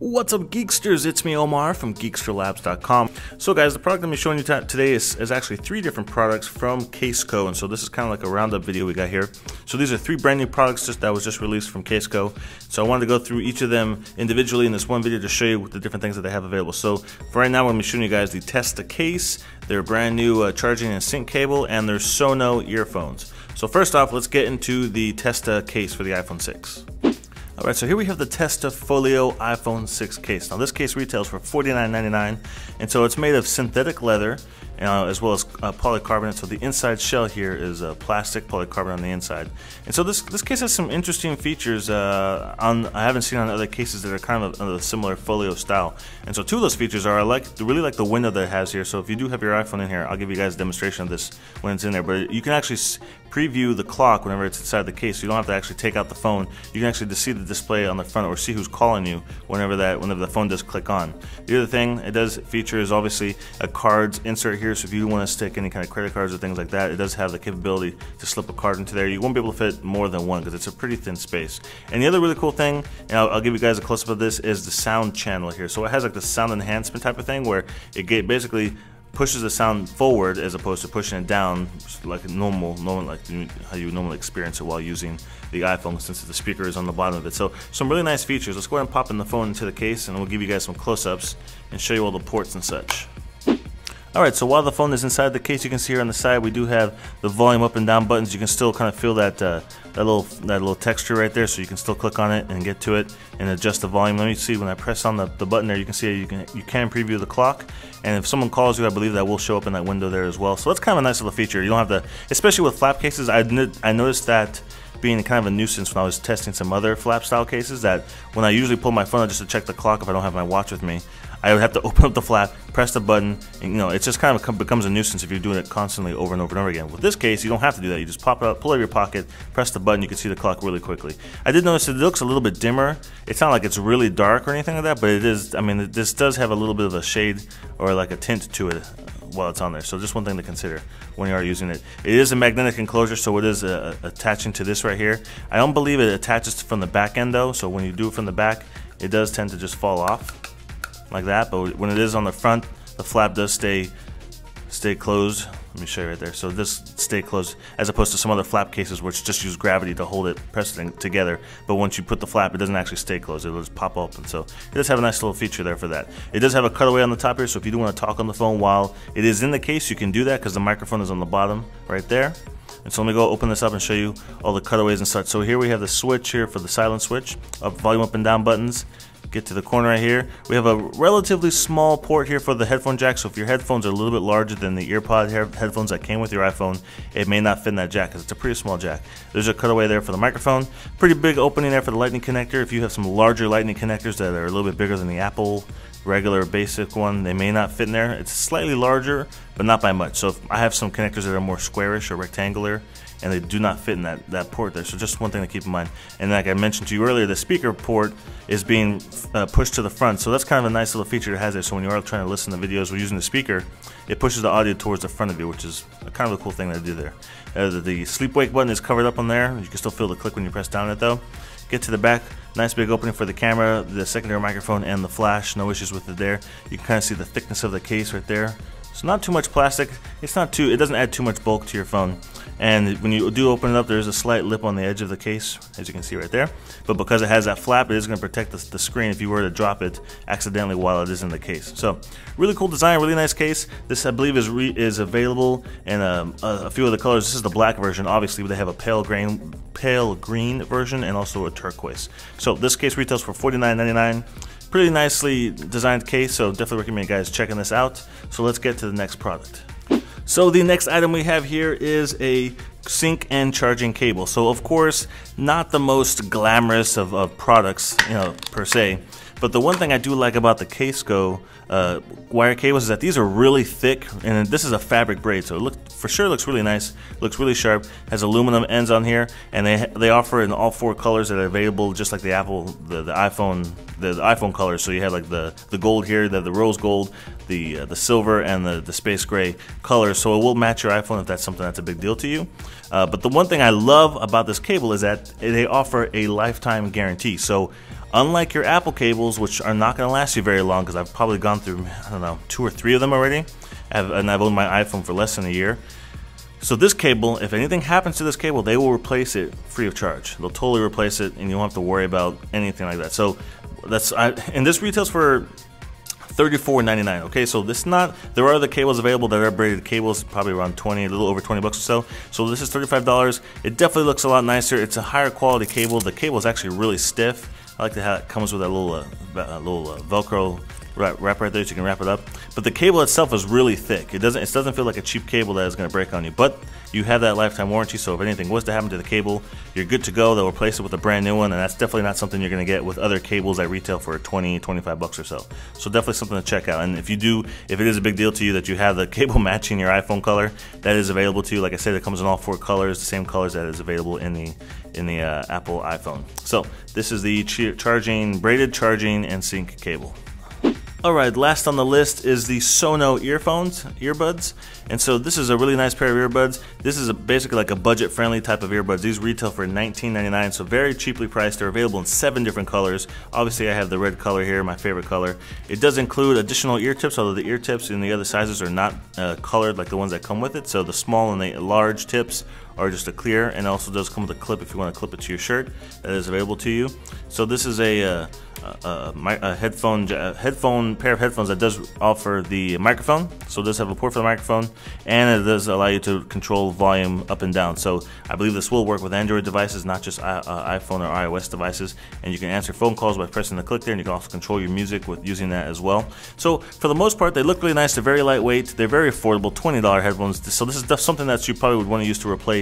What's up, Geeksters? It's me, Omar from GeeksterLabs.com. So, guys, the product I'm showing you today is, is actually three different products from Caseco, and so this is kind of like a roundup video we got here. So, these are three brand new products just that was just released from Caseco. So, I wanted to go through each of them individually in this one video to show you the different things that they have available. So, for right now, I'm going to be showing you guys the Testa case, their brand new uh, charging and sync cable, and their Sono earphones. So, first off, let's get into the Testa case for the iPhone 6. Alright, so here we have the Testa Folio iPhone 6 case. Now this case retails for $49.99 and so it's made of synthetic leather uh, as well as uh, polycarbonate. So the inside shell here is uh, plastic polycarbonate on the inside. And so this this case has some interesting features uh, on I haven't seen on other cases that are kind of a, similar folio style. And so two of those features are I like really like the window that it has here. So if you do have your iPhone in here, I'll give you guys a demonstration of this when it's in there. But you can actually preview the clock whenever it's inside the case. So you don't have to actually take out the phone. You can actually see the display on the front or see who's calling you whenever that whenever the phone does click on. The other thing it does feature is obviously a cards insert here. So if you want to stick any kind of credit cards or things like that, it does have the capability to slip a card into there. You won't be able to fit more than one because it's a pretty thin space. And the other really cool thing, and I'll, I'll give you guys a close up of this, is the sound channel here. So it has like the sound enhancement type of thing where it get basically pushes the sound forward as opposed to pushing it down like a normal, normal like how you normally experience it while using the iPhone since the speaker is on the bottom of it. So some really nice features. Let's go ahead and pop in the phone into the case and we'll give you guys some close-ups and show you all the ports and such. Alright, so while the phone is inside the case, you can see here on the side we do have the volume up and down buttons. You can still kind of feel that uh, that little that little texture right there, so you can still click on it and get to it and adjust the volume. Let me see when I press on the, the button there, you can see you can you can preview the clock. And if someone calls you, I believe that will show up in that window there as well. So that's kind of a nice little feature. You don't have to, especially with flap cases. I I noticed that being kind of a nuisance when I was testing some other flap style cases that when I usually pull my phone out just to check the clock if I don't have my watch with me, I would have to open up the flap, press the button, and you know, it just kind of becomes a nuisance if you're doing it constantly over and over and over again. With this case, you don't have to do that. You just pop it out, pull it out of your pocket, press the button, you can see the clock really quickly. I did notice it looks a little bit dimmer. It's not like it's really dark or anything like that, but it is, I mean, this does have a little bit of a shade or like a tint to it while it's on there. So just one thing to consider when you are using it. It is a magnetic enclosure, so it is uh, attaching to this right here. I don't believe it attaches from the back end though, so when you do it from the back, it does tend to just fall off like that. But when it is on the front, the flap does stay stay closed. Let me show you right there. So this stay closed as opposed to some other flap cases which just use gravity to hold it, press it together. But once you put the flap, it doesn't actually stay closed. It'll just pop open. So it does have a nice little feature there for that. It does have a cutaway on the top here. So if you do want to talk on the phone while it is in the case, you can do that because the microphone is on the bottom right there. And so let me go open this up and show you all the cutaways and such. So here we have the switch here for the silent switch, up volume up and down buttons get to the corner right here. We have a relatively small port here for the headphone jack, so if your headphones are a little bit larger than the earpod headphones that came with your iPhone, it may not fit in that jack because it's a pretty small jack. There's a cutaway there for the microphone. Pretty big opening there for the lightning connector. If you have some larger lightning connectors that are a little bit bigger than the Apple regular basic one, they may not fit in there. It's slightly larger, but not by much. So if I have some connectors that are more squarish or rectangular, and they do not fit in that, that port there. So just one thing to keep in mind. And like I mentioned to you earlier, the speaker port is being uh, pushed to the front. So that's kind of a nice little feature it has there. So when you are trying to listen to videos or using the speaker, it pushes the audio towards the front of you, which is kind of a cool thing to do there. Uh, the, the sleep wake button is covered up on there. You can still feel the click when you press down it though. Get to the back, nice big opening for the camera, the secondary microphone, and the flash. No issues with it there. You can kind of see the thickness of the case right there. So not too much plastic. It's not too. It doesn't add too much bulk to your phone. And when you do open it up, there's a slight lip on the edge of the case, as you can see right there. But because it has that flap, it is going to protect the, the screen if you were to drop it accidentally while it is in the case. So really cool design, really nice case. This I believe is is available in um, a, a few of the colors. This is the black version. Obviously, but they have a pale green pale green version and also a turquoise. So this case retails for $49.99 pretty nicely designed case, so definitely recommend you guys checking this out. So let's get to the next product. So the next item we have here is a sync and charging cable. So of course, not the most glamorous of, of products, you know, per se. But the one thing I do like about the Caseco uh, wire cables is that these are really thick, and this is a fabric braid, so it look for sure looks really nice, looks really sharp. Has aluminum ends on here, and they they offer in all four colors that are available, just like the Apple, the, the iPhone, the, the iPhone colors. So you have like the the gold here, the, the rose gold, the uh, the silver, and the the space gray colors. So it will match your iPhone if that's something that's a big deal to you. Uh, but the one thing I love about this cable is that they offer a lifetime guarantee. So Unlike your Apple cables, which are not going to last you very long, because I've probably gone through, I don't know, two or three of them already, and I've owned my iPhone for less than a year. So this cable, if anything happens to this cable, they will replace it free of charge. They'll totally replace it, and you don't have to worry about anything like that. So that's I, and this retails for $34.99. Okay, so this is not there are other cables available that are braided cables, probably around 20, a little over 20 bucks or so. So this is $35. It definitely looks a lot nicer. It's a higher quality cable. The cable is actually really stiff. I like to have it comes with a little uh, little uh, Velcro wrap right there so you can wrap it up. But the cable itself is really thick. It doesn't it doesn't feel like a cheap cable that is going to break on you. But you have that lifetime warranty, so if anything was to happen to the cable, you're good to go. They'll replace it with a brand new one, and that's definitely not something you're going to get with other cables that retail for 20, 25 bucks or so. So definitely something to check out. And if you do, if it is a big deal to you that you have the cable matching your iPhone color, that is available to you. Like I said, it comes in all four colors, the same colors that is available in the in the uh, Apple iPhone. So this is the charging, braided charging and sync cable. Alright, last on the list is the Sono earphones, earbuds. And so this is a really nice pair of earbuds. This is basically like a budget-friendly type of earbuds. These retail for $19.99, so very cheaply priced. They're available in seven different colors. Obviously, I have the red color here, my favorite color. It does include additional ear tips, although the ear tips in the other sizes are not uh, colored like the ones that come with it. So the small and the large tips are just a clear, and also does come with a clip if you want to clip it to your shirt. That is available to you. So this is a uh, a, a, headphone a headphone pair of headphones that does offer the microphone. So it does have a port for the microphone, and it does allow you to control volume up and down. So I believe this will work with Android devices, not just uh, iPhone or iOS devices. And you can answer phone calls by pressing the click there, and you can also control your music with using that as well. So for the most part, they look really nice. They're very lightweight. They're very affordable, twenty dollar headphones. So this is something that you probably would want to use to replace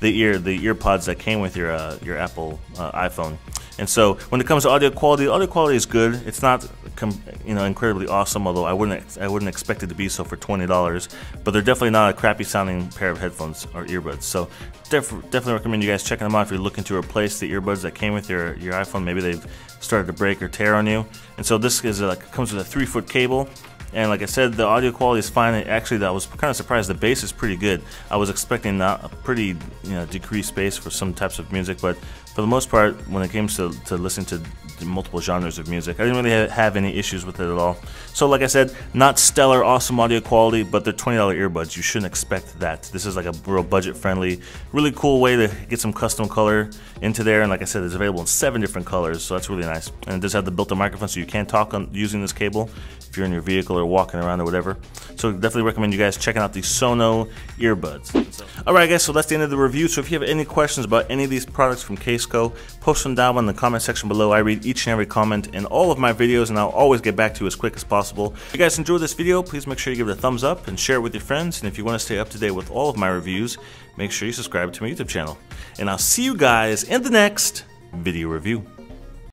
the ear the ear pods that came with your uh, your Apple uh, iPhone. And so when it comes to audio quality, audio quality is good. It's not you know incredibly awesome, although I wouldn't I wouldn't expect it to be so for twenty dollars. But they're definitely not a crappy sounding pair of headphones or earbuds. So def definitely recommend you guys checking them out if you're looking to replace the earbuds that came with your your iPhone. Maybe they've started to break or tear on you. And so this is like comes with a three foot cable. And like I said, the audio quality is fine. Actually, I was kind of surprised. The bass is pretty good. I was expecting not a pretty you know decreased bass for some types of music, but for the most part, when it came to, to listening to multiple genres of music, I didn't really have any issues with it at all. So, like I said, not stellar, awesome audio quality, but they're $20 earbuds. You shouldn't expect that. This is like a real budget friendly, really cool way to get some custom color into there. And like I said, it's available in seven different colors, so that's really nice. And it does have the built in microphone, so you can talk on using this cable if you're in your vehicle or walking around or whatever. So, definitely recommend you guys checking out the Sono earbuds. Alright, guys, so that's the end of the review. So, if you have any questions about any of these products from Case Post them down in the comment section below. I read each and every comment in all of my videos and I'll always get back to you as quick as possible. If you guys enjoyed this video, please make sure you give it a thumbs up and share it with your friends. And if you want to stay up to date with all of my reviews, make sure you subscribe to my YouTube channel. And I'll see you guys in the next video review.